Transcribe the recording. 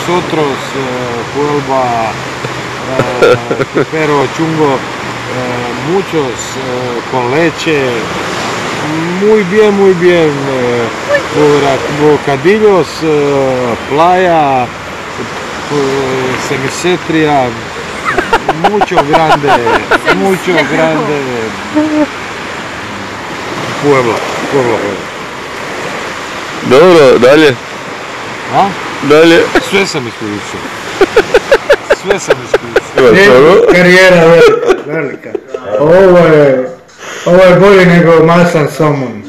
nosotros, eh, Huelva, eh, pero chungo, eh, muchos eh, con leche. Muy bien, muy bien. eh, bocadillos, eh, playa, eh, semisetria, mucho grande, mucho grande. Puebla, Puebla, Puebla. Dobro, dalje, A? dalje. Sve sam iskoristio. Sve sam iskoristio. Karijera velika, velika. Ovo je, ovo je bolje nego masan somon.